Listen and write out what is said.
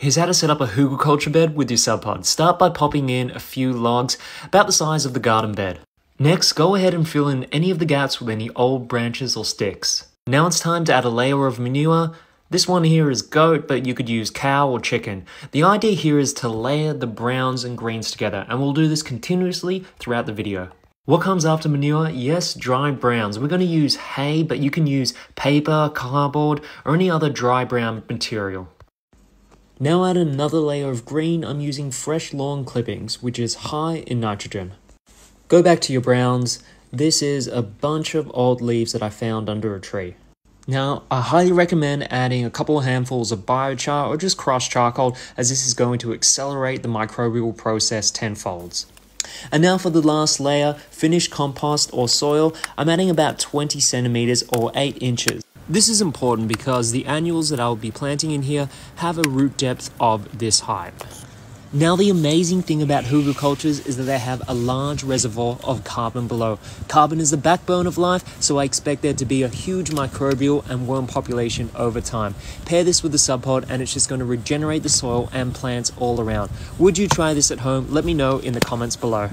Here's how to set up a hugelkultur bed with your subpod. Start by popping in a few logs about the size of the garden bed. Next, go ahead and fill in any of the gaps with any old branches or sticks. Now it's time to add a layer of manure. This one here is goat, but you could use cow or chicken. The idea here is to layer the browns and greens together, and we'll do this continuously throughout the video. What comes after manure? Yes, dry browns. We're going to use hay, but you can use paper, cardboard, or any other dry brown material. Now add another layer of green. I'm using fresh lawn clippings, which is high in nitrogen. Go back to your browns. This is a bunch of old leaves that I found under a tree. Now, I highly recommend adding a couple of handfuls of biochar or just crushed charcoal as this is going to accelerate the microbial process tenfold. And now for the last layer, finished compost or soil, I'm adding about 20 centimeters or 8 inches. This is important because the annuals that I'll be planting in here have a root depth of this height. Now, the amazing thing about hugelkulturs is that they have a large reservoir of carbon below. Carbon is the backbone of life, so I expect there to be a huge microbial and worm population over time. Pair this with the subpod, and it's just going to regenerate the soil and plants all around. Would you try this at home? Let me know in the comments below.